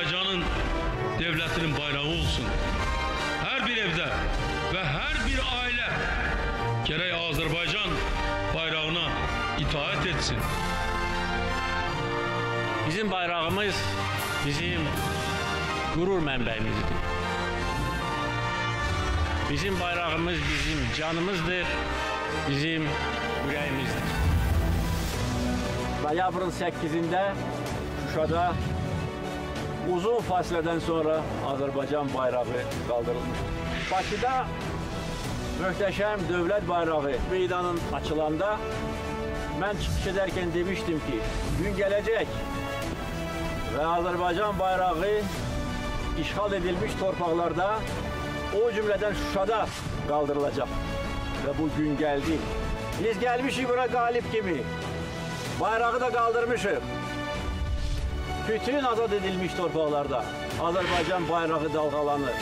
Azərbaycan devletinin bayrağı olsun. Her bir evde ve her bir aile gerek Azerbaycan bayrağına itaat etsin. Bizim bayrağımız bizim gurur mənbəyimizdir. Bizim bayrağımız bizim canımızdır, bizim ürəyimizdir. Noyabrın 8'inde Şuşa'da uzun fasileden sonra Azerbaycan bayrağı kaldırılmıştır. Bakıda möhtəşəm dövlət bayrağı meydanın açılanda mən çıxış edərkən demişdim ki, gün gələcək və Azərbaycan bayrağı işğal edilmiş torpaqlarda o cümlədən Şuşada qaldırılacaq. Və bu gün gəldi. Biz gəlmişik bura qalib kimi. Bayrağı da kaldırmışım. Bütün azad edilmiş torpaqlarda Azərbaycan bayrağı dalgalanır.